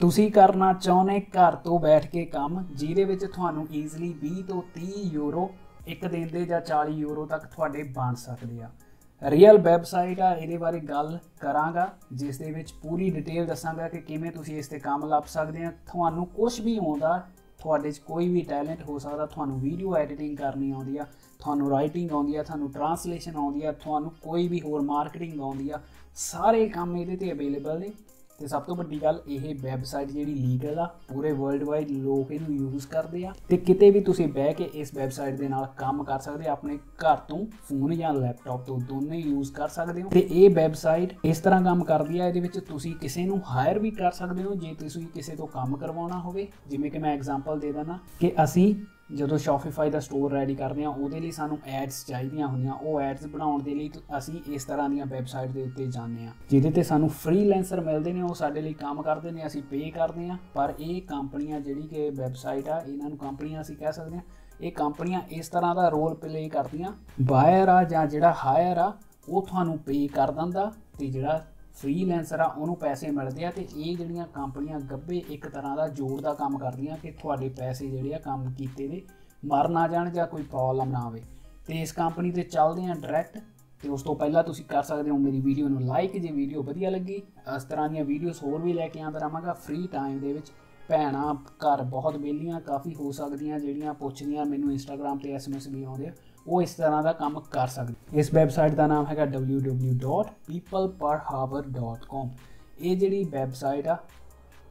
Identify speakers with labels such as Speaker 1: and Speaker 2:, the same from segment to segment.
Speaker 1: ਤੁਸੀਂ ਕਰਨਾ ਚਾਹੁੰਦੇ ਘਰ ਤੋਂ ਬੈਠ ਕੇ ਕੰਮ, ਜਿਹਦੇ ਵਿੱਚ ਤੁਹਾਨੂੰ ਈਜ਼ੀਲੀ 20 ਤੋਂ 30 ਯੂਰੋ ਇੱਕ ਦਿਨ ਦੇ ਜਾਂ 40 ਯੂਰੋ ਤੱਕ ਤੁਹਾਡੇ ਬਣ ਸਕਦੇ ਆ। ਰੀਅਲ ਵੈਬਸਾਈਟ ਆ, ਇਹਦੇ ਬਾਰੇ ਗੱਲ ਕਰਾਂਗਾ, ਜਿਸ ਦੇ ਵਿੱਚ ਪੂਰੀ ਡਿਟੇਲ ਦੱਸਾਂਗਾ ਕਿ ਕਿਵੇਂ ਤੁਸੀਂ ਇਸ ਤੇ ਕੰਮ ਲੱਭ ਸਕਦੇ ਆ। ਤੁਹਾਨੂੰ ਕੁਝ ਵੀ ਆਉਂਦਾ, ਤੁਹਾਡੇ 'ਚ ਕੋਈ ਵੀ ਟੈਲੈਂਟ ਹੋ ਸਕਦਾ, ਤੁਹਾਨੂੰ ਵੀਡੀਓ ਐਡੀਟਿੰਗ ਕਰਨੀ ਆਉਂਦੀ ਆ, ਤੁਹਾਨੂੰ ਰਾਈਟਿੰਗ ਆਉਂਦੀ ਆ, ਤੁਹਾਨੂੰ ਟਰਾਂਸਲੇਸ਼ਨ ਆਉਂਦੀ ਆ, ਤੁਹਾਨੂੰ ਕੋਈ ਵੀ ਹੋਰ ਮਾਰਕੀਟਿੰਗ ਆਉਂਦੀ ਆ, ਸਾਰੇ ਕੰਮ ਇਹਦੇ ਤੇ ਅਵੇਲੇਬਲ ਨੇ। ਤੇ ਸਭ ਤੋਂ ਵੱਡੀ ਗੱਲ, ਇਹ ਵੈਬਸਾਈਟ ਜਿਹੜੀ ਲੀਗਲ ਆ, ਪੂਰੇ ਵਰਲਡ ਵਾਈਡ ਲੋਕ ਇਹਨੂੰ ਯੂਜ਼ ਕਰਦੇ ਆ। ਤੇ ਕਿਤੇ ਵੀ ਤੁਸੀਂ ਬਹਿ ਕੇ ਇਸ ਵੈਬਸਾਈਟ ਦੇ ਨਾਲ ਕੰਮ ਕਰ ਸਕਦੇ ਆ, ਆਪਣੇ ਘਰ ਤੋਂ ਫੋਨ ਜਾਂ ਲੈਪਟਾਪ ਤੋਂ ਦੋਨੇ ਯੂਜ਼ ਕਰ ਸਕਦੇ ਹੋ। ਤੇ ਇਹ ਵੈਬਸਾਈਟ ਇਸ ਤਰ੍ਹਾਂ ਕੰਮ ਕਰਦੀ ਆ, ਇਹਦੇ ਵਿੱਚ ਤੁਸੀਂ ਕਿਸੇ ਨੂੰ ਹਾਇਰ ਵੀ ਕਰ ਸਕਦੇ ਹੋ, ਜੇ ਤੁਸੀਂ ਕਿਸੇ ਤੋਂ ਕੰਮ ਕਰਵਾਉਣਾ ਹੋਵੇ। ਜਿਵੇਂ ਕਿ ਮੈਂ ਐਗਜ਼ਾਮਪਲ ਦੇ ਦਣਾ ਕਿ ਅਸੀਂ ਜਦੋਂ Shopify ਦਾ ਸਟੋਰ ਰੈਡੀ ਕਰਦੇ ਆ ਉਹਦੇ ਲਈ ਸਾਨੂੰ ਐਡਸ ਚਾਹੀਦੀਆਂ ਹੁੰਦੀਆਂ। ਉਹ ਐਡਸ ਬਣਾਉਣ ਦੇ ਲਈ ਅਸੀਂ ਇਸ ਤਰ੍ਹਾਂ ਦੀਆਂ ਵੈਬਸਾਈਟ ਦੇ ਉੱਤੇ ਜਾਂਦੇ ਆ ਜਿਹਦੇ ਤੇ ਸਾਨੂੰ ਫ੍ਰੀਲੈਂਸਰ ਮਿਲਦੇ ਨੇ, ਉਹ ਸਾਡੇ ਲਈ ਕੰਮ ਕਰਦੇ ਨੇ, ਅਸੀਂ ਪੇ ਕਰਦੇ ਆ ਪਰ ਇਹ ਕੰਪਨੀਆਂ ਜਿਹੜੀ ਕਿ ਵੈਬਸਾਈਟ ਆ, ਇਹਨਾਂ ਨੂੰ ਕੰਪਨੀਆਂ ਅਸੀਂ ਕਹਿ ਸਕਦੇ ਆ ਇਹ ਕੰਪਨੀਆਂ ਇਸ ਤਰ੍ਹਾਂ ਦਾ ਰੋਲ ਪਲੇ ਕਰਦੀਆਂ। ਬਾਇਰ ਆ ਜਾਂ ਜਿਹੜਾ ਹਾਇਰ ਆ, ਉਹ ਤੁਹਾਨੂੰ ਪੇ ਕਰ ਦਿੰਦਾ ਤੇ ਜਿਹੜਾ ਫ੍ਰੀਲੈਂਸਰ ਆ, ਉਹਨੂੰ ਪੈਸੇ ਮਿਲਦੇ ਆ ਤੇ ਇਹ ਜਿਹੜੀਆਂ ਕੰਪਨੀਆਂ ਗੱਬੇ ਇੱਕ ਤਰ੍ਹਾਂ ਦਾ ਜੋੜ ਦਾ ਕੰਮ ਕਰਦੀਆਂ ਕਿ ਤੁਹਾਡੇ ਪੈਸੇ ਜਿਹੜੇ ਆ ਕੰਮ ਕੀਤੇ ਦੇ ਮਰ ਨਾ ਜਾਣ ਜਾਂ ਕੋਈ ਪ੍ਰੋਬਲਮ ਨਾ ਆਵੇ। ਤੇ ਇਸ ਕੰਪਨੀ ਤੇ ਚੱਲਦੇ ਆ ਡਾਇਰੈਕਟ ਤੇ ਉਸ ਤੋਂ ਪਹਿਲਾਂ ਤੁਸੀਂ ਕਰ ਸਕਦੇ ਹੋ ਮੇਰੀ ਵੀਡੀਓ ਨੂੰ ਲਾਈਕ ਜੇ ਵੀਡੀਓ ਵਧੀਆ ਲੱਗੀ। ਇਸ ਤਰ੍ਹਾਂ ਦੀਆਂ ਵੀਡੀਓਜ਼ ਹੋਰ ਵੀ ਲੈ ਕੇ ਆਉਂਦਾ ਰਹਾਂਗਾ। ਫ੍ਰੀ ਟਾਈਮ ਦੇ ਵਿੱਚ ਭੈਣਾਂ, ਘਰ ਬਹੁਤ ਵਿਹਲੀਆਂ, ਕਾਫੀ ਹੋ ਸਕਦੀਆਂ ਜਿਹੜੀਆਂ ਪੁੱਛਦੀਆਂ, ਮੈਨੂੰ ਇੰਸਟਾਗ੍ਰam ਤੇ ਐਸਐਮਐਸ ਵੀ ਆਉਂਦੇ ਆ। ਉਹ ਇਸ ਤਰ੍ਹਾਂ ਦਾ ਕੰਮ ਕਰ ਸਕਦੇ ਇਸ ਵੈਬਸਾਈਟ ਦਾ ਨਾਮ ਹੈਗਾ www.peopleperhour.com ਇਹ ਜਿਹੜੀ ਵੈਬਸਾਈਟ ਆ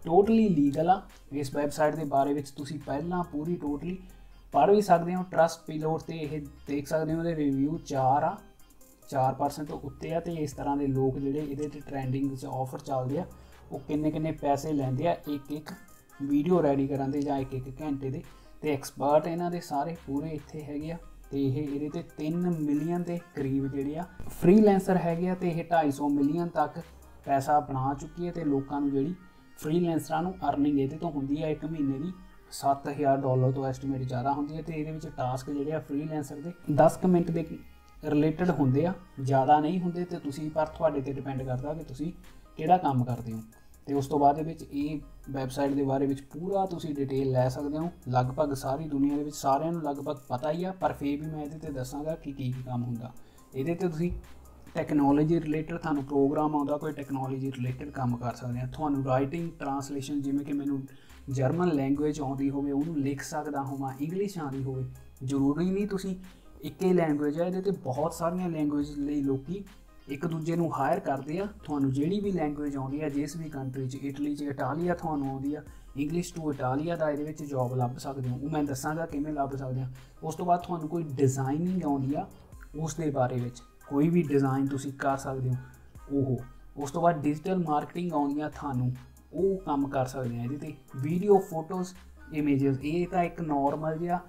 Speaker 1: ਟੋਟਲੀ ਲੀਗਲ ਆ। ਇਸ ਵੈਬਸਾਈਟ ਦੇ ਬਾਰੇ ਵਿੱਚ ਤੁਸੀਂ ਪਹਿਲਾਂ ਪੂਰੀ ਟੋਟਲੀ ਪੜ੍ਹ ਵੀ ਸਕਦੇ ਹੋ। ਟਰਸਟ ਪੀਲੋਟ ਤੇ ਇਹ ਦੇਖ ਸਕਦੇ ਹੋ, ਉਹਦੇ ਰਿਵਿਊ 4 ਆ। 4% ਤੋਂ ਉੱਤੇ ਆ ਤੇ ਇਸ ਤਰ੍ਹਾਂ ਦੇ ਲੋਕ ਜਿਹੜੇ ਇਹਦੇ ਤੇ ਟ੍ਰੈਂਡਿੰਗ 'ਚ ਆਫਰ ਚੱਲਦੇ ਆ, ਉਹ ਕਿੰਨੇ ਕਿੰਨੇ ਪੈਸੇ ਲੈਂਦੇ ਆ, ਇੱਕ ਇੱਕ ਵੀਡੀਓ ਰੈਡੀ ਕਰਨ ਦੇ ਜਾਂ ਇੱਕ ਇੱਕ ਘੰਟੇ ਦੇ। ਤੇ ਐਕਸਪਰਟ ਇਹਨਾਂ ਦੇ ਸਾਰੇ ਪੂਰੇ ਇੱਥੇ ਹੈਗੇ ਆ। ਤੇ ਇਹ ਇਹਦੇ ਤੇ 3 ਮਿਲੀਅਨ ਦੇ ਕਰੀਬ ਜਿਹੜੇ ਆ ਫ੍ਰੀਲੈਂਸਰ ਹੈਗੇ ਆ ਤੇ ਇਹ 250 ਮਿਲੀਅਨ ਤੱਕ ਪੈਸਾ ਬਣਾ ਚੁੱਕੀ ਹੈ ਤੇ ਲੋਕਾਂ ਨੂੰ ਜਿਹੜੀ ਫ੍ਰੀਲੈਂਸਰਾਂ ਨੂੰ ਅਰਨਿੰਗ ਇਹਦੇ ਤੋਂ ਹੁੰਦੀ ਹੈ ਇੱਕ ਮਹੀਨੇ ਦੀ 7000 ਡਾਲਰ ਤੋਂ ਐਸਟੀਮੇਟ ਜ਼ਿਆਦਾ ਹੁੰਦੀ ਹੈ ਤੇ ਇਹਦੇ ਵਿੱਚ ਟਾਸਕ ਜਿਹੜੇ ਆ ਫ੍ਰੀਲੈਂਸਰ ਦੇ 10 ਮਿੰਟ ਦੇ ਰਿਲੇਟਡ ਹੁੰਦੇ ਆ, ਜ਼ਿਆਦਾ ਨਹੀਂ ਹੁੰਦੇ ਤੇ ਤੁਸੀਂ ਪਰ ਤੁਹਾਡੇ ਤੇ ਡਿਪੈਂਡ ਕਰਦਾ ਕਿ ਤੁਸੀਂ ਕਿਹੜਾ ਕੰਮ ਕਰਦੇ ਹੋ। ਤੇ ਉਸ ਤੋਂ ਬਾਅਦ ਦੇ ਵਿੱਚ ਇਹ ਵੈਬਸਾਈਟ ਦੇ ਬਾਰੇ ਵਿੱਚ ਪੂਰਾ ਤੁਸੀਂ ਡਿਟੇਲ ਲੈ ਸਕਦੇ ਹੋ। ਲਗਭਗ ਸਾਰੀ ਦੁਨੀਆ ਦੇ ਵਿੱਚ ਸਾਰਿਆਂ ਨੂੰ ਲਗਭਗ ਪਤਾ ਹੀ ਆ, ਪਰ ਫੇਰ ਵੀ ਮੈਂ ਇਹਦੇ ਤੇ ਦੱਸਾਂਗਾ ਕਿ ਕੀ ਕੀ ਕੰਮ ਹੁੰਦਾ। ਇਹਦੇ ਤੇ ਤੁਸੀਂ ਟੈਕਨੋਲੋਜੀ ਰਿਲੇਟਡ ਤੁਹਾਨੂੰ ਪ੍ਰੋਗਰਾਮ ਆਉਂਦਾ, ਕੋਈ ਟੈਕਨੋਲੋਜੀ ਰਿਲੇਟਡ ਕੰਮ ਕਰ ਸਕਦੇ ਆ। ਤੁਹਾਨੂੰ ਰਾਈਟਿੰਗ ਟਰਾਂਸਲੇਸ਼ਨ ਜਿਵੇਂ ਕਿ ਮੈਨੂੰ ਜਰਮਨ ਲੈਂਗੁਏਜ ਆਉਂਦੀ ਹੋਵੇ, ਉਹਨੂੰ ਲਿਖ ਸਕਦਾ ਹੋਵਾਂ ਇੰਗਲਿਸ਼ ਆਉਂਦੀ ਹੋਵੇ, ਜ਼ਰੂਰੀ ਨਹੀਂ ਤੁਸੀਂ ਇੱਕੇ ਲੈਂਗੁਏਜ ਹੈ ਇਹਦੇ ਤੇ ਬਹੁਤ ਸਾਰੀਆਂ ਲੈਂਗੁਏਜ ਲਈ ਲੋਕੀ ਇੱਕ ਦੂਜੇ ਨੂੰ ਹਾਇਰ ਕਰਦੇ ਆ, ਤੁਹਾਨੂੰ ਜਿਹੜੀ ਵੀ ਲੈਂਗੁਏਜ ਆਉਂਦੀ ਆ, ਜਿਸ ਵੀ ਕੰਟਰੀ 'ਚ ਇਟਲੀ 'ਚ ਇਟਾਲੀਆ ਤੁਹਾਨੂੰ ਆਉਂਦੀ ਆ ਇੰਗਲਿਸ਼ ਟੂ ਇਟਾਲੀਆ ਦਾ ਇਹਦੇ ਵਿੱਚ ਜੌਬ ਲੱਭ ਸਕਦੇ ਹੋ। ਉਹ ਮੈਂ ਦੱਸਾਂਗਾ ਕਿਵੇਂ ਲੱਭ ਸਕਦੇ ਆ। ਉਸ ਤੋਂ ਬਾਅਦ ਤੁਹਾਨੂੰ ਕੋਈ ਡਿਜ਼ਾਈਨਿੰਗ ਆਉਂਦੀ ਆ ਉਸ ਦੇ ਬਾਰੇ ਵਿੱਚ। ਕੋਈ ਵੀ ਡਿਜ਼ਾਈਨ ਤੁਸੀਂ ਕਰ ਸਕਦੇ ਹੋ, ਉਹ। ਉਸ ਤੋਂ ਬਾਅਦ ਡਿਜੀਟਲ ਮਾਰਕੀਟਿੰਗ ਆਉਂਦੀਆਂ ਤੁਹਾਨੂੰ, ਉਹ ਕੰਮ ਕਰ ਸਕਦੇ ਆ ਇਹਦੇ ਤੇ। ਵੀਡੀਓ ਫੋਟੋਜ਼ ਇਮੇजेस ਇਹ ਤਾਂ ਇੱਕ ਨਾਰਮਲ ਜਿਹਾ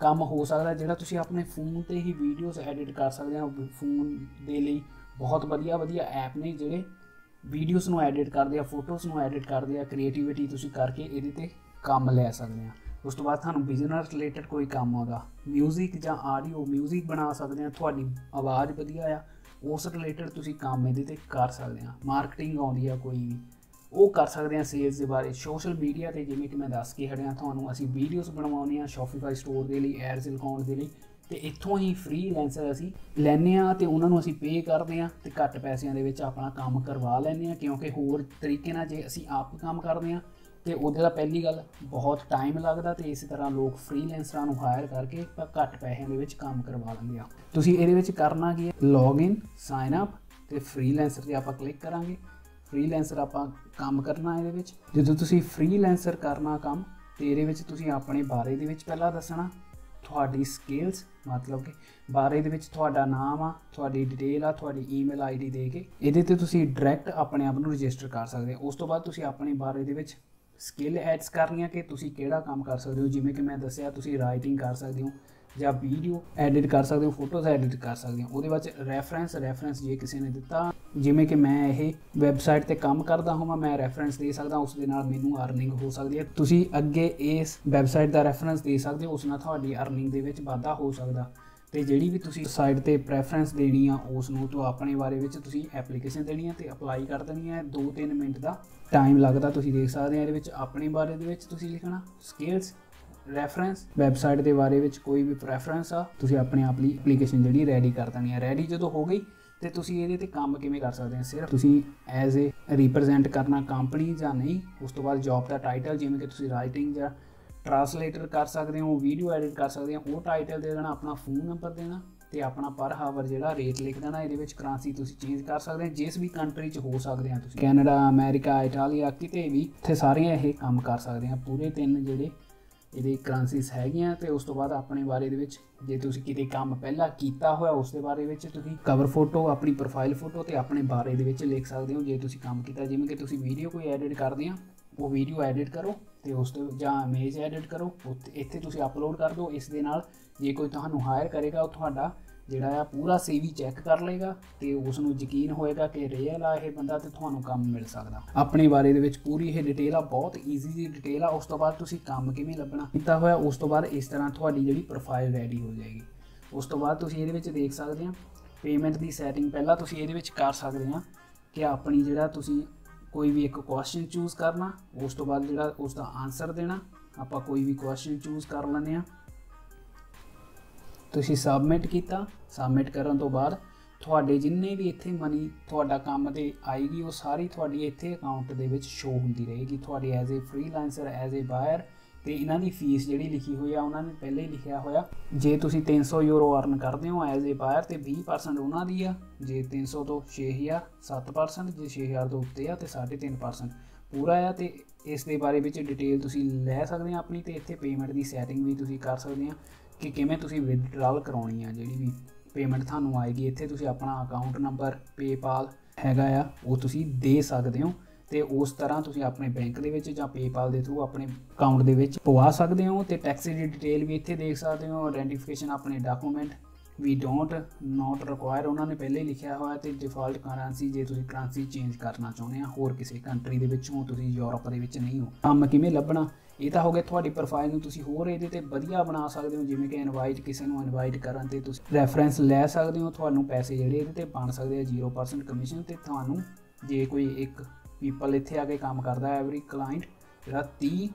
Speaker 1: ਕੰਮ ਹੋ ਸਕਦਾ, ਜਿਹੜਾ ਤੁਸੀਂ ਆਪਣੇ ਫੋਨ ਤੇ ਹੀ ਵੀਡੀਓਜ਼ ਐਡਿਟ ਕਰ ਸਕਦੇ ਹੋ ਫੋਨ ਦੇ ਲਈ। ਬਹੁਤ ਵਧੀਆ ਵਧੀਆ ਐਪ ਨੇ ਜਿਹੜੇ ਵੀਡੀਓਜ਼ ਨੂੰ ਐਡਿਟ ਕਰਦੇ ਆ ਫੋਟੋਜ਼ ਨੂੰ ਐਡਿਟ ਕਰਦੇ ਆ ਕ੍ਰੀਏਟੀਵਿਟੀ ਤੁਸੀਂ ਕਰਕੇ ਇਹਦੇ ਤੇ ਕੰਮ ਲੈ ਸਕਦੇ ਆ ਉਸ ਤੋਂ ਬਾਅਦ ਤੁਹਾਨੂੰ ਬਿਜ਼ਨਸ ਰਿਲੇਟਡ ਕੋਈ ਕੰਮ ਆਉਂਦਾ 뮤직 ਜਾਂ ਆਡੀਓ 뮤직 ਬਣਾ ਸਕਦੇ ਆ ਤੁਹਾਡੀ ਆਵਾਜ਼ ਵਧੀਆ ਆ ਉਸ ਰਿਲੇਟਡ ਤੁਸੀਂ ਕੰਮ ਇਹਦੇ ਤੇ ਕਰ ਸਕਦੇ ਆ ਮਾਰਕੀਟਿੰਗ ਆਉਂਦੀ ਆ ਕੋਈ ਵੀ ਉਹ ਕਰ ਸਕਦੇ ਆ ਸੇਲਸ ਦੇ ਬਾਰੇ ਸੋਸ਼ਲ ਮੀਡੀਆ ਤੇ ਜਿਵੇਂ ਕਿ ਮੈਂ ਦੱਸ ਕੇ ਹਟਿਆ ਤੁਹਾਨੂੰ ਅਸੀਂ ਵੀਡੀਓਜ਼ ਬਣਵਾਉਂਦੇ ਆ Shopify ਸਟੋਰ ਦੇ ਲਈ ਐਡਸ ਲਗਾਉਣ ਦੇ ਲਈ ਤੇ ਇੱਥੋਂ ਹੀ ਫ੍ਰੀਲੈਂਸਰ ਅਸੀਂ ਲੈਨੇ ਆ ਤੇ ਉਹਨਾਂ ਨੂੰ ਅਸੀਂ ਪੇ ਕਰਦੇ ਆ ਤੇ ਘੱਟ ਪੈਸਿਆਂ ਦੇ ਵਿੱਚ ਆਪਣਾ ਕੰਮ ਕਰਵਾ ਲੈਨੇ ਆ ਕਿਉਂਕਿ ਹੋਰ ਤਰੀਕੇ ਨਾਲ ਜੇ ਅਸੀਂ ਆਪ ਕੰਮ ਕਰਦੇ ਆ ਤੇ ਉਹਦੇ ਦਾ ਪਹਿਲੀ ਗੱਲ ਬਹੁਤ ਟਾਈਮ ਲੱਗਦਾ ਤੇ ਇਸੇ ਤਰ੍ਹਾਂ ਲੋਕ ਫ੍ਰੀਲੈਂਸਰਾਂ ਨੂੰ ਹਾਇਰ ਕਰਕੇ ਘੱਟ ਪੈਸਿਆਂ ਦੇ ਵਿੱਚ ਕੰਮ ਕਰਵਾ ਲੈਂਦੇ ਆ ਤੁਸੀਂ ਇਹਦੇ ਵਿੱਚ ਕਰਨਾ ਕੀ ਹੈ? ਲੌਗਇਨ ਸਾਈਨ ਅਪ ਤੇ ਫ੍ਰੀਲੈਂਸਰ ਤੇ ਆਪਾਂ ਕਲਿੱਕ ਕਰਾਂਗੇ। ਫ੍ਰੀਲੈਂਸਰ ਆਪਾਂ ਕੰਮ ਕਰਨਾ ਇਹਦੇ ਵਿੱਚ। ਜਦੋਂ ਤੁਸੀਂ ਫ੍ਰੀਲੈਂਸਰ ਕਰਨਾ ਕੰਮ, ਤੇ ਇਹਦੇ ਵਿੱਚ ਤੁਸੀਂ ਆਪਣੇ ਬਾਰੇ ਦੇ ਵਿੱਚ ਪਹਿਲਾਂ ਦੱਸਣਾ। ਤੁਹਾਡੀ ਸਕਿੱਲਸ ਮਤਲਬ ਕਿ ਬਾਰੇ ਦੇ ਵਿੱਚ ਤੁਹਾਡਾ ਨਾਮ ਆ, ਤੁਹਾਡੀ ਡਿਟੇਲ ਆ, ਤੁਹਾਡੀ ਈਮੇਲ ਆਈਡੀ ਦੇ ਕੇ ਇਹਦੇ ਤੇ ਤੁਸੀਂ ਡਾਇਰੈਕਟ ਆਪਣੇ ਆਪ ਨੂੰ ਰਜਿਸਟਰ ਕਰ ਸਕਦੇ ਹੋ। ਉਸ ਤੋਂ ਬਾਅਦ ਤੁਸੀਂ ਆਪਣੇ ਬਾਰੇ ਦੇ ਵਿੱਚ ਸਕਿੱਲ ਐਡਸ ਕਰਨੀਆਂ ਕਿ ਤੁਸੀਂ ਕਿਹੜਾ ਕੰਮ ਕਰ ਸਕਦੇ ਹੋ? ਜਿਵੇਂ ਕਿ ਮੈਂ ਦੱਸਿਆ, ਤੁਸੀਂ ਰਾਈਟਿੰਗ ਕਰ ਸਕਦੇ ਹੋ ਜਾਂ ਵੀਡੀਓ ਐਡਿਟ ਕਰ ਸਕਦੇ ਹੋ ਫੋਟੋਜ਼ ਐਡਿਟ ਕਰ ਸਕਦੇ ਹੋ। ਉਹਦੇ ਵਿੱਚ ਰੈਫਰੈਂਸ ਰੈਫਰੈਂਸ ਜੇ ਕਿਸੇ ਨੇ ਦਿੱਤਾ ਜਿਵੇਂ ਕਿ ਮੈਂ ਇਹ ਵੈਬਸਾਈਟ ਤੇ ਕੰਮ ਕਰਦਾ ਹਾਂ ਮੈਂ ਰੈਫਰੈਂਸ ਦੇ ਸਕਦਾ, ਉਸ ਦੇ ਨਾਲ ਮੈਨੂੰ ਅਰਨਿੰਗ ਹੋ ਸਕਦੀ ਹੈ। ਤੁਸੀਂ ਅੱਗੇ ਇਸ ਵੈਬਸਾਈਟ ਦਾ ਰੈਫਰੈਂਸ ਦੇ ਸਕਦੇ ਹੋ, ਉਸ ਨਾਲ ਤੁਹਾਡੀ ਅਰਨਿੰਗ ਦੇ ਵਿੱਚ ਵਾਧਾ ਹੋ ਸਕਦਾ। ਤੇ ਜਿਹੜੀ ਵੀ ਤੁਸੀਂ ਸਾਈਟ ਤੇ ਪ੍ਰੈਫਰੈਂਸ ਦੇਣੀ ਆ, ਉਸ ਨੂੰ ਤੋਂ ਆਪਣੇ ਬਾਰੇ ਵਿੱਚ ਤੁਸੀਂ ਐਪਲੀਕੇਸ਼ਨ ਦੇਣੀ ਆ ਤੇ ਅਪਲਾਈ ਕਰ ਦੇਣੀ ਆ। 2-3 ਮਿੰਟ ਦਾ ਟਾਈਮ ਲੱਗਦਾ ਤੁਸੀਂ ਦੇਖ ਸਕਦੇ ਆ, ਇਹਦੇ ਵਿੱਚ ਆਪਣੇ ਬਾਰੇ ਦੇ ਵਿੱਚ ਤੁਸੀਂ ਲਿਖਣਾ। ਸਕਿਲਸ ਰੈਫਰੈਂਸ ਵੈਬਸਾਈਟ ਦੇ ਬਾਰੇ ਵਿੱਚ ਕੋਈ ਵੀ ਪ੍ਰੈਫਰੈਂਸ ਆ, ਤੁਸੀਂ ਆਪਣੇ ਆਪ ਲਈ ਐਪਲੀਕੇਸ਼ਨ ਜਿਹੜੀ ਰੈਡੀ ਕਰ ਦੇਣੀ ਆ। ਰੈਡੀ ਜਦੋਂ ਹੋ ਗਈ ਤੇ ਤੁਸੀਂ ਇਹਦੇ ਤੇ ਕੰਮ ਕਿਵੇਂ ਕਰ ਸਕਦੇ ਆ? ਸਿਰਫ ਤੁਸੀਂ ਐਜ਼ ਅ ਰਿਪਰੈਜ਼ੈਂਟ ਕਰਨਾ ਕੰਪਨੀ ਜਾਂ ਨਹੀਂ, ਉਸ ਤੋਂ ਬਾਅਦ ਜੌਬ ਦਾ ਟਾਈਟਲ ਜਿਵੇਂ ਕਿ ਤੁਸੀਂ ਰਾਈਟਿੰਗ ਜਾਂ ਟਰਾਂਸਲੇਟਰ ਕਰ ਸਕਦੇ ਹੋ ਵੀਡੀਓ ਐਡਿਟ ਕਰ ਸਕਦੇ ਹੋ, ਉਹ ਟਾਈਟਲ ਦੇ ਦੇਣਾ, ਆਪਣਾ ਫੋਨ ਨੰਬਰ ਦੇਣਾ ਤੇ ਆਪਣਾ ਪਰ ਹਾਵਰ ਜਿਹੜਾ ਰੇਟ ਲਿਖ ਦੇਣਾ ਇਹਦੇ ਵਿੱਚ ਕਰੰਸੀ ਤੁਸੀਂ ਚੇਂਜ ਕਰ ਸਕਦੇ ਹੋ, ਜਿਸ ਵੀ ਕੰਟਰੀ 'ਚ ਹੋ ਸਕਦੇ ਆ ਤੁਸੀਂ। ਕੈਨੇਡਾ, ਅਮਰੀਕਾ, ਇਟਾਲੀਆ, ਕਿਤੇ ਵੀ, ਇੱਥੇ ਸਾਰੀਆਂ ਇਹ ਕੰਮ ਕਰ ਸਕਦੇ ਆ। ਪੂਰੇ ਤਿੰਨ ਜਿਹੜੇ ਇਹਦੇ ਕਰੰਸੀਸ ਹੈਗੀਆਂ ਤੇ ਉਸ ਤੋਂ ਬਾਅਦ ਆਪਣੇ ਬਾਰੇ ਦੇ ਵਿੱਚ ਜੇ ਤੁਸੀਂ ਕਿਤੇ ਕੰਮ ਪਹਿਲਾਂ ਕੀਤਾ ਹੋਇਆ ਉਸ ਦੇ ਬਾਰੇ ਵਿੱਚ ਤੁਸੀਂ ਕਵਰ ਫੋਟੋ ਆਪਣੀ ਪ੍ਰੋਫਾਈਲ ਫੋਟੋ ਤੇ ਆਪਣੇ ਬਾਰੇ ਦੇ ਵਿੱਚ ਲਿਖ ਸਕਦੇ ਹੋ ਜੇ ਤੁਸੀਂ ਕੰਮ ਕੀਤਾ। ਜਿਵੇਂ ਕਿ ਤੁਸੀਂ ਵੀਡੀਓ ਕੋਈ ਐਡਿਟ ਕਰਦੇ ਆ, ਉਹ ਵੀਡੀਓ ਐਡਿਟ ਕਰੋ ਤੇ ਉਸ ਤੋਂ ਜਾਂ ਇਮੇਜ ਐਡਿਟ ਕਰੋ ਇੱਥੇ ਤੁਸੀਂ ਅਪਲੋਡ ਕਰ ਦਿਓ। ਇਸ ਦੇ ਨਾਲ ਜੇ ਕੋਈ ਤੁਹਾਨੂੰ ਹਾਇਰ ਕਰੇਗਾ, ਉਹ ਤੁਹਾਡਾ ਜਿਹੜਾ ਆ ਪੂਰਾ ਸੀਵੀ ਚੈੱਕ ਕਰ ਲਏਗਾ ਤੇ ਉਸ ਨੂੰ ਯਕੀਨ ਹੋਏਗਾ ਕਿ ਰੀਅਲ ਆ ਇਹ ਬੰਦਾ ਤੇ ਤੁਹਾਨੂੰ ਕੰਮ ਮਿਲ ਸਕਦਾ। ਆਪਣੇ ਬਾਰੇ ਦੇ ਵਿੱਚ ਪੂਰੀ ਇਹ ਡਿਟੇਲ ਆ, ਬਹੁਤ ਈਜ਼ੀ ਜੀ ਡਿਟੇਲ ਆ, ਉਸ ਤੋਂ ਬਾਅਦ ਤੁਸੀਂ ਕੰਮ ਕਿਵੇਂ ਲੱਭਣਾ? ਕੀਤਾ ਹੋਇਆ, ਉਸ ਤੋਂ ਬਾਅਦ ਇਸ ਤਰ੍ਹਾਂ ਤੁਹਾਡੀ ਜਿਹੜੀ ਪ੍ਰੋਫਾਈਲ ਰੈਡੀ ਹੋ ਜਾਏਗੀ। ਉਸ ਤੋਂ ਬਾਅਦ ਤੁਸੀਂ ਇਹਦੇ ਵਿੱਚ ਦੇਖ ਸਕਦੇ ਆ ਪੇਮੈਂਟ ਦੀ ਸੈਟਿੰਗ ਪਹਿਲਾਂ ਤੁਸੀਂ ਇਹਦੇ ਵਿੱਚ ਕਰ ਸਕਦੇ ਆ ਕਿ ਆਪਣੀ ਜਿਹੜਾ ਤੁਸੀਂ ਕੋਈ ਵੀ ਇੱਕ ਕੁਐਸਚਨ ਚੂਜ਼ ਕਰਨਾ, ਉਸ ਤੋਂ ਬਾਅਦ ਜਿਹੜਾ ਉਸ ਦਾ ਆਨਸਰ ਦੇਣਾ, ਆਪਾਂ ਕੋਈ ਵੀ ਕੁਐਸਚਨ ਚੂਜ਼ ਕਰ ਲੈਂਦੇ ਆ। ਤੁਸੀਂ ਸਬਮਿਟ ਕੀਤਾ ਸਬਮਿਟ ਕਰਨ ਤੋਂ ਬਾਅਦ ਤੁਹਾਡੇ ਜਿੰਨੇ ਵੀ ਇੱਥੇ ਮਨੀ ਤੁਹਾਡਾ ਕੰਮ ਤੇ ਆਏਗੀ, ਉਹ ਸਾਰੀ ਤੁਹਾਡੀ ਇੱਥੇ ਅਕਾਊਂਟ ਦੇ ਵਿੱਚ ਸ਼ੋ ਹੁੰਦੀ ਰਹੇਗੀ। ਤੁਹਾਡੀ as a freelancer as a buyer ਤੇ ਇਹਨਾਂ ਦੀ ਫੀਸ ਜਿਹੜੀ ਲਿਖੀ ਹੋਈ ਆ, ਉਹਨਾਂ ਨੇ ਪਹਿਲੇ ਹੀ ਲਿਖਿਆ ਹੋਇਆ। ਜੇ ਤੁਸੀਂ 300 ਯੂਰੋ ਅਰਨ ਕਰਦੇ ਹੋ ਐਜ਼ ਅ ਬਾਇਰ ਤੇ 20% ਉਹਨਾਂ ਦੀ ਆ। ਜੇ 300 ਤੋਂ 6000 7% ਜੇ 6000 ਤੋਂ ਉੱਤੇ ਆ ਤੇ 3.5% ਪੂਰਾ ਆ ਤੇ ਇਸ ਦੇ ਬਾਰੇ ਵਿੱਚ ਡਿਟੇਲ ਤੁਸੀਂ ਲੈ ਸਕਦੇ ਆ ਆਪਣੀ ਤੇ ਇੱਥੇ ਪੇਮੈਂਟ ਦੀ ਸੈਟਿੰਗ ਵੀ ਤੁਸੀਂ ਕਰ ਸਕਦੇ ਆ। ਕਿ ਕਿਵੇਂ ਤੁਸੀਂ ਵਿਦਡਰਾਲ ਕਰਾਉਣੀ ਆ ਜਿਹੜੀ ਵੀ ਪੇਮੈਂਟ ਤੁਹਾਨੂੰ ਆਏਗੀ, ਇੱਥੇ ਤੁਸੀਂ ਆਪਣਾ ਅਕਾਊਂਟ ਨੰਬਰ ਪੇਪਾਲ ਹੈਗਾ ਆ, ਉਹ ਤੁਸੀਂ ਦੇ ਸਕਦੇ ਹੋ ਤੇ ਉਸ ਤਰ੍ਹਾਂ ਤੁਸੀਂ ਆਪਣੇ ਬੈਂਕ ਦੇ ਵਿੱਚ ਜਾਂ ਪੇਪਾਲ ਦੇ ਥਰੂ ਆਪਣੇ ਅਕਾਊਂਟ ਦੇ ਵਿੱਚ ਪਵਾ ਸਕਦੇ ਹੋ ਤੇ ਟੈਕਸ ਦੀ ਡਿਟੇਲ ਵੀ ਇੱਥੇ ਦੇਖ ਸਕਦੇ ਹੋ ਆਇਡੈਂਟੀਫਿਕੇਸ਼ਨ ਆਪਣੇ ਡਾਕੂਮੈਂਟ ਵੀ ਡੋਂਟ ਨਾਟ ਰਿਕੁਆਇਰ ਉਹਨਾਂ ਨੇ ਪਹਿਲੇ ਹੀ ਲਿਖਿਆ ਹੋਇਆ ਤੇ ਡਿਫਾਲਟ ਕਰੰਸੀ ਜੇ ਤੁਸੀਂ ਕਰੰਸੀ ਚੇਂਜ ਕਰਨਾ ਚਾਹੁੰਦੇ ਆ, ਹੋਰ ਕਿਸੇ ਕੰਟਰੀ ਦੇ ਵਿੱਚ ਹੋ ਤੁਸੀਂ ਯੂਰਪ ਦੇ ਵਿੱਚ ਨਹੀਂ ਹੋ। ਕੰਮ ਕਿਵੇਂ ਲੱਭਣਾ? ਇਹ ਤਾਂ ਹੋ ਗਿਆ ਤੁਹਾਡੀ ਪ੍ਰੋਫਾਈਲ ਨੂੰ ਤੁਸੀਂ ਹੋਰ ਇਹਦੇ ਤੇ ਵਧੀਆ ਬਣਾ ਸਕਦੇ ਹੋ, ਜਿਵੇਂ ਕਿ ਇਨਵਾਈਟ ਕਿਸੇ ਨੂੰ ਇਨਵਾਈਟ ਕਰਨ ਤੇ ਤੁਸੀਂ ਰੈਫਰੈਂਸ ਲੈ ਸਕਦੇ ਹੋ, ਤੁਹਾਨੂੰ ਪੈਸੇ ਜਿਹੜੇ ਇਹਦੇ ਤੇ ਬਣ ਸਕਦੇ ਆ 0% ਕਮਿਸ਼ਨ ਤੇ ਤੁਹਾਨੂੰ ਜੇ ਕੋਈ ਇੱਕ ਪੀਪਲ ਇੱਥੇ ਆ ਕੇ ਕੰਮ ਕਰਦਾ ਹੈ ਐਵਰੀ ਕਲਾਇੰਟ ਜਿਹੜਾ 30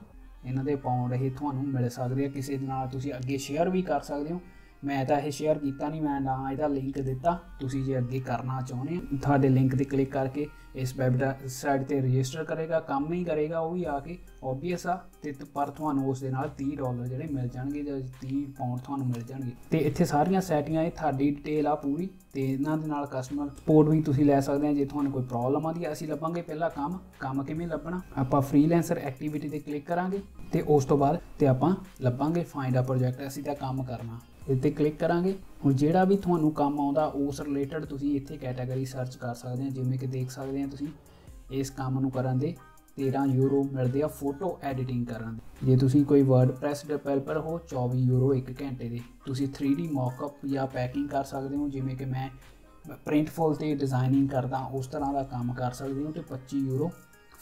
Speaker 1: ਇਹਨਾਂ ਦੇ ਪਾਉਂਡ ਇਹ ਤੁਹਾਨੂੰ ਮਿਲ ਸਕਦੇ ਆ, ਕਿਸੇ ਦੇ ਨਾਲ ਤੁਸੀਂ ਅੱਗੇ ਸ਼ੇਅਰ ਵੀ ਕਰ ਸਕਦੇ ਹੋ। ਮੈਂ ਤਾਂ ਇਹ ਸ਼ੇਅਰ ਕੀਤਾ ਨਹੀਂ ਮੈਂ ਨਾ ਇਹਦਾ ਲਿੰਕ ਦਿੱਤਾ। ਤੁਸੀਂ ਜੇ ਅੱਗੇ ਕਰਨਾ ਚਾਹੁੰਦੇ ਹੋ, ਤੁਹਾਡੇ ਲਿੰਕ ਤੇ ਕਲਿੱਕ ਕਰਕੇ ਇਸ ਵੈਬਸਾਈਟ ਤੇ ਰਜਿਸਟਰ ਕਰੇਗਾ, ਕੰਮ ਨਹੀਂ ਕਰੇਗਾ, ਉਹ ਵੀ ਆ ਕੇ ਓਬਵੀਅਸ ਆ। ਤੇ ਪਰ ਤੁਹਾਨੂੰ ਉਸ ਦੇ ਨਾਲ 30 ਡਾਲਰ ਜਿਹੜੇ ਮਿਲ ਜਾਣਗੇ, ਜਾਂ 30 ਪਾਉਂਡ ਤੁਹਾਨੂੰ ਮਿਲ ਜਾਣਗੇ। ਤੇ ਇੱਥੇ ਸਾਰੀਆਂ ਸੈਟਿੰਗਾਂ ਇਹ ਤੁਹਾਡੀ ਡਿਟੇਲ ਆ ਪੂਰੀ। ਤੇ ਇਹਨਾਂ ਦੇ ਨਾਲ ਕਸਟਮਰ ਸਪੋਰਟ ਵੀ ਤੁਸੀਂ ਲੈ ਸਕਦੇ ਆ ਜੇ ਤੁਹਾਨੂੰ ਕੋਈ ਪ੍ਰੋਬਲਮ ਆਦੀ ਅਸੀਂ ਲੱਭਾਂਗੇ ਪਹਿਲਾਂ ਕੰਮ। ਕੰਮ ਕਿਵੇਂ ਲੱਭਣਾ? ਆਪਾਂ ਫ੍ਰੀਲੈਂਸਰ ਐਕਟੀਵਿਟੀ ਤੇ ਕਲਿੱਕ ਕਰਾਂਗੇ। ਤੇ ਉਸ ਤੋਂ ਬਾਅਦ ਤੇ ਆਪਾਂ ਲੱਭਾਂਗੇ ਫਾਈਂਡ ਆ ਪ੍ਰੋਜੈਕਟ ਅਸੀਂ ਤਾਂ ਕੰਮ ਕਰਨਾ। ਇੱਥੇ ਕਲਿੱਕ ਕਰਾਂਗੇ। ਹੁਣ ਜਿਹੜਾ ਵੀ ਤੁਹਾਨੂੰ ਕੰਮ ਆਉਂਦਾ, ਉਸ ਰਿਲੇਟਡ ਤੁਸੀਂ ਇੱਥੇ ਕੈਟਾਗਰੀ ਸਰਚ ਕਰ ਸਕਦੇ ਹੋ, ਜਿਵੇਂ ਕਿ ਦੇਖ ਸਕਦੇ ਆ ਤੁਸੀਂ। ਇਸ ਕੰਮ ਨੂੰ ਕਰਨ ਦੇ 13 ਯੂਰੋ ਮਿਲਦੇ ਆ ਫੋਟੋ ਐਡੀਟਿੰਗ ਕਰਨ ਦੇ। ਜੇ ਤੁਸੀਂ ਕੋਈ ਵਰਡਪ੍ਰੈਸ ਡਿਵੈਲਪਰ ਹੋ 24 ਯੂਰੋ 1 ਘੰਟੇ ਦੇ। ਤੁਸੀਂ 3D ਮੌਕਅਪ ਜਾਂ ਪੈਕਿੰਗ ਕਰ ਸਕਦੇ ਹੋ, ਜਿਵੇਂ ਕਿ ਮੈਂ ਪ੍ਰਿੰਟਫੁਲ ਤੇ ਡਿਜ਼ਾਈਨਿੰਗ ਕਰਦਾ, ਉਸ ਤਰ੍ਹਾਂ ਦਾ ਕੰਮ ਕਰ ਸਕਦੇ ਹੋ ਤੇ 25 ਯੂਰੋ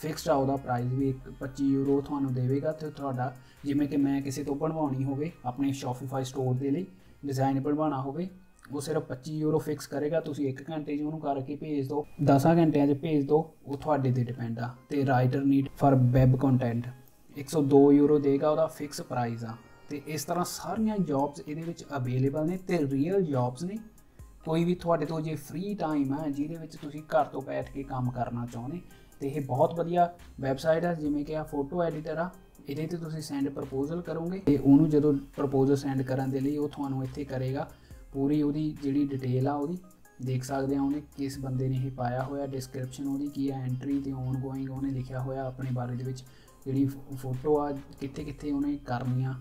Speaker 1: ਫਿਕਸਡ ਆ, ਉਹਦਾ ਪ੍ਰਾਈਸ ਵੀ 25 ਯੂਰੋ ਤੁਹਾਨੂੰ ਦੇਵੇਗਾ ਤੇ ਤੁਹਾਡਾ ਜਿਵੇਂ ਕਿ ਮੈਂ ਕਿਸੇ ਤੋਂ ਬਣਵਾਉਣੀ ਹੋਵੇ, ਆਪਣੇ ਸ਼ੋਪੀਫਾਈ ਸਟੋਰ ਦੇ ਲਈ ਡਿਜ਼ਾਈਨ ਬਣਵਾਉਣਾ ਹੋਵੇ, ਉਹ ਸਿਰਫ 25 ਯੂਰੋ ਫਿਕਸ ਕਰੇਗਾ, ਤੁਸੀਂ 1 ਘੰਟੇ 'ਚ ਉਹਨੂੰ ਕਰਕੇ ਭੇਜ ਦਿਓ 10 ਘੰਟਿਆਂ 'ਚ ਭੇਜ ਦਿਓ, ਉਹ ਤੁਹਾਡੇ ਤੇ ਡਿਪੈਂਡ ਆ ਤੇ writer need for web content 102 euro ਦੇਗਾ ਉਹਦਾ ਫਿਕਸ ਪ੍ਰਾਈਸ ਆ ਤੇ ਇਸ ਤਰ੍ਹਾਂ ਸਾਰੀਆਂ ਜੌਬਸ ਇਹਦੇ ਵਿੱਚ ਅਵੇਲੇਬਲ ਨੇ ਤੇ ਰੀਅਲ ਜੌਬਸ ਨੇ। ਕੋਈ ਵੀ ਤੁਹਾਡੇ ਤੋਂ ਜੇ ਫ੍ਰੀ ਟਾਈਮ ਹੈ ਜਿਹਦੇ ਵਿੱਚ ਤੁਸੀਂ ਘਰ ਤੋਂ ਬੈਠ ਕੇ ਕੰਮ ਕਰਨਾ ਚਾਹੁੰਦੇ ਤੇ ਇਹ ਬਹੁਤ ਵਧੀਆ ਵੈਬਸਾਈਟ ਹੈ ਜਿਵੇਂ ਕਿ ਆ ਫੋਟੋ ਐਡੀਟਰ ਆ, ਇਹਦੇ ਤੇ ਤੁਸੀਂ ਸੈਂਡ ਪ੍ਰਪੋਜ਼ਲ ਕਰੋਗੇ ਤੇ ਉਹਨੂੰ ਜਦੋਂ ਪ੍ਰਪੋਜ਼ਲ ਸੈਂਡ ਕਰਨ ਦੇ ਲਈ ਉਹ ਤੁਹਾਨੂੰ ਇੱਥੇ ਕਰੇਗਾ। ਪੂਰੀ ਉਹਦੀ ਜਿਹੜੀ ਡਿਟੇਲ ਆ ਉਹਦੀ ਦੇਖ ਸਕਦੇ ਆ ਉਹਨੇ ਕਿਸ ਬੰਦੇ ਨੇ ਇਹ ਪਾਇਆ ਹੋਇਆ ਡਿਸਕ੍ਰਿਪਸ਼ਨ ਉਹਦੀ ਕੀ ਹੈ ਐਂਟਰੀ ਤੇ ਔਨ ਗੋਇੰਗ ਉਹਨੇ ਲਿਖਿਆ ਹੋਇਆ ਆਪਣੇ ਬਾਰੇ ਦੇ ਵਿੱਚ, ਜਿਹੜੀ ਫੋਟੋ ਆ ਕਿੱਥੇ ਕਿੱਥੇ ਉਹਨੇ ਕਰਨੀ ਆ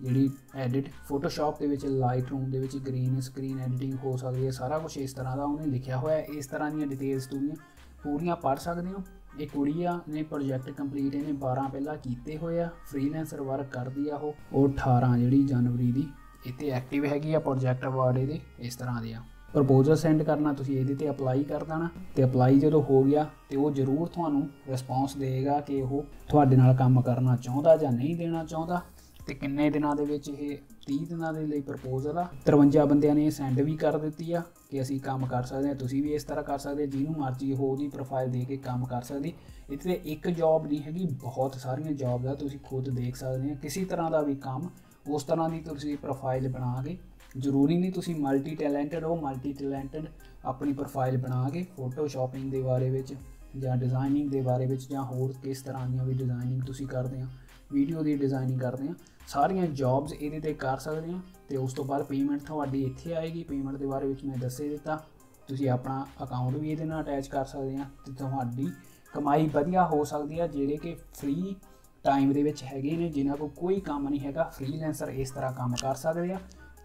Speaker 1: ਜਿਹੜੀ ਐਡਿਟ ਫੋਟੋਸ਼ਾਪ ਦੇ ਵਿੱਚ ਲਾਈਟ ਰੂਮ ਦੇ ਵਿੱਚ ਗ੍ਰੀਨ ਸਕਰੀਨ ਐਡੀਟਿੰਗ ਹੋ ਸਕਦੀ ਹੈ, ਸਾਰਾ ਕੁਝ ਇਸ ਤਰ੍ਹਾਂ ਦਾ ਉਹਨੇ ਲਿਖਿਆ ਹੋਇਆ, ਇਸ ਤਰ੍ਹਾਂ ਦੀਆਂ ਡਿਟੇਲਸ ਤੁਸੀਂ ਪੂਰੀਆਂ ਪੜ੍ਹ ਸਕਦੇ ਹੋ। ਇਹ ਕੁੜੀ ਆ ਨੇ ਪ੍ਰੋਜੈਕਟ ਕੰਪਲੀਟ ਇਹਨੇ 12 ਪਹਿਲਾਂ ਕੀਤੇ ਹੋਏ ਆ ਫ੍ਰੀਲੈਂਸਰ ਵਰਕ ਕਰਦੀ ਆ ਉਹ ਉਹ 18 ਜਿਹੜੀ ਜਨਵਰੀ ਦੀ ਇੱਥੇ ਐਕਟਿਵ ਹੈਗੀ ਆ ਪ੍ਰੋਜੈਕਟ ਅਵਾਰਡ ਇਹਦੇ, ਇਸ ਤਰ੍ਹਾਂ ਦੇ ਆ। ਪ੍ਰਪੋਜ਼ਲ ਸੈਂਡ ਕਰਨਾ, ਤੁਸੀਂ ਇਹਦੇ ਤੇ ਅਪਲਾਈ ਕਰ ਦੇਣਾ, ਤੇ ਅਪਲਾਈ ਜਦੋਂ ਹੋ ਗਿਆ, ਤੇ ਉਹ ਜ਼ਰੂਰ ਤੁਹਾਨੂੰ ਰਿਸਪੌਂਸ ਦੇਗਾ ਕਿ ਉਹ ਤੁਹਾਡੇ ਨਾਲ ਕੰਮ ਕਰਨਾ ਚਾਹੁੰਦਾ ਜਾਂ ਨਹੀਂ ਦੇਣਾ ਚਾਹੁੰਦਾ। ਤੇ ਕਿੰਨੇ ਦਿਨਾਂ ਦੇ ਵਿੱਚ ਇਹ 30 ਦਿਨਾਂ ਦੇ ਲਈ ਪ੍ਰਪੋਜ਼ਲ ਆ? 53 ਬੰਦਿਆਂ ਨੇ ਸੈਂਡ ਵੀ ਕਰ ਦਿੱਤੀ ਆ ਕਿ ਅਸੀਂ ਕੰਮ ਕਰ ਸਕਦੇ ਹਾਂ। ਤੁਸੀਂ ਵੀ ਇਸ ਤਰ੍ਹਾਂ ਕਰ ਸਕਦੇ, ਜਿਹਨੂੰ ਮਰਜ਼ੀ ਹੋ ਉਹਦੀ ਪ੍ਰੋਫਾਈਲ ਦੇ ਕੇ ਕੰਮ ਕਰ ਸਕਦੇ। ਇੱਥੇ ਇੱਕ ਜੌਬ ਨਹੀਂ ਹੈਗੀ, ਬਹੁਤ ਸਾਰੀਆਂ ਜੌਬਸ ਆ, ਤੁਸੀਂ ਖੁਦ ਦੇਖ ਸਕਦੇ ਆ ਕਿਸੇ ਤਰ੍ਹਾਂ ਦਾ ਵੀ ਕੰਮ, ਉਸ ਤਰ੍ਹਾਂ ਦੀ ਤੁਸੀਂ ਪ੍ਰੋਫਾਈਲ ਬਣਾ ਕੇ ਜ਼ਰੂਰੀ ਨਹੀਂ ਤੁਸੀਂ ਮਲਟੀ ਟੈਲੈਂਟਡ ਹੋ ਮਲਟੀ ਟੈਲੈਂਟਡ ਆਪਣੀ ਪ੍ਰੋਫਾਈਲ ਬਣਾ ਕੇ ਫੋਟੋ ਸ਼ਾਪਿੰਗ ਦੇ ਬਾਰੇ ਵਿੱਚ ਜਾਂ ਡਿਜ਼ਾਈਨਿੰਗ ਦੇ ਬਾਰੇ ਵਿੱਚ ਜਾਂ ਹੋਰ ਕਿਸ ਤਰ੍ਹਾਂ ਦੀਆਂ ਵੀ ਡਿਜ਼ਾਈਨਿੰਗ ਤੁਸੀਂ ਕਰਦੇ ਆ ਵੀਡੀਓ ਦੀ ਡਿਜ਼ਾਈਨਿੰਗ ਕਰਦੇ ਆ ਸਾਰੀਆਂ ਜੌਬਸ ਇਹਦੇ ਤੇ ਕਰ ਸਕਦੇ ਆ ਤੇ ਉਸ ਤੋਂ ਬਾਅਦ ਪੇਮੈਂਟ ਤੁਹਾਡੀ ਇੱਥੇ ਆਏਗੀ। ਪੇਮੈਂਟ ਦੇ ਬਾਰੇ ਵਿੱਚ ਮੈਂ ਦੱਸੇ ਦਿੱਤਾ। ਤੁਸੀਂ ਆਪਣਾ ਅਕਾਊਂਟ ਵੀ ਇਹਦੇ ਨਾਲ ਅਟੈਚ ਕਰ ਸਕਦੇ ਆ ਤੇ ਤੁਹਾਡੀ ਕਮਾਈ ਵਧੀਆ ਹੋ ਸਕਦੀ ਆ। ਜਿਹੜੇ ਕਿ ਫ੍ਰੀ ਟਾਈਮ ਦੇ ਵਿੱਚ ਹੈਗੇ ਨੇ, ਜਿਨ੍ਹਾਂ ਕੋਲ ਕੋਈ ਕੰਮ ਨਹੀਂ ਹੈਗਾ ਫ੍ਰੀਲੈਂਸਰ ਇਸ ਤਰ੍ਹਾਂ ਕੰਮ ਕਰ ਸਕਦੇ ਆ।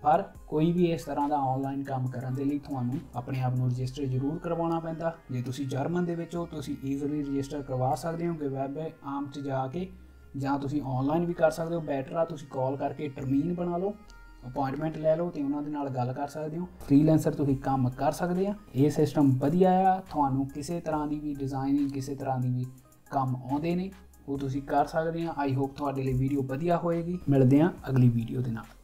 Speaker 1: ਪਰ ਕੋਈ ਵੀ ਇਸ ਤਰ੍ਹਾਂ ਦਾ ਆਨਲਾਈਨ ਕੰਮ ਕਰਨ ਦੇ ਲਈ ਤੁਹਾਨੂੰ ਆਪਣੇ ਆਪ ਨੂੰ ਰਜਿਸਟਰ ਜ਼ਰੂਰ ਕਰਵਾਉਣਾ ਪੈਂਦਾ। ਜੇ ਤੁਸੀਂ ਜਰਮਨ ਦੇ ਵਿੱਚ ਹੋ, ਤੁਸੀਂ ਈਜ਼ੀਲੀ ਰਜਿਸਟਰ ਕਰਵਾ ਸਕਦੇ ਹੋ ਕਿ ਵੈਬ ਆਮ 'ਚ ਜਾ ਕੇ ਜਾਂ ਤੁਸੀਂ ਆਨਲਾਈਨ ਵੀ ਕਰ ਸਕਦੇ ਹੋ ਬੈਟਰ ਆ, ਤੁਸੀਂ ਕਾਲ ਕਰਕੇ ਟਰਮੀਨ ਬਣਾ ਲਓ ਅਪਾਇੰਟਮੈਂਟ ਲੈ ਲਓ ਤੇ ਉਹਨਾਂ ਦੇ ਨਾਲ ਗੱਲ ਕਰ ਸਕਦੇ ਹੋ। ਫ੍ਰੀਲੈਂਸਰ ਤੁਸੀਂ ਕੰਮ ਕਰ ਸਕਦੇ ਆ, ਇਹ ਸਿਸਟਮ ਵਧੀਆ ਆ, ਤੁਹਾਨੂੰ ਕਿਸੇ ਤਰ੍ਹਾਂ ਦੀ ਵੀ ਡਿਜ਼ਾਈਨਿੰਗ ਕਿਸੇ ਤਰ੍ਹਾਂ ਦੀ ਵੀ ਕੰਮ ਆਉਂਦੇ ਨੇ, ਉਹ ਤੁਸੀਂ ਕਰ ਸਕਦੇ ਆ। ਆਈ ਹੋਪ ਤੁਹਾਡੇ ਲਈ ਵੀਡੀਓ ਵਧੀਆ ਹੋਏਗੀ। ਮਿਲਦੇ ਆ ਅਗਲੀ ਵੀਡੀਓ ਦੇ ਨਾਲ।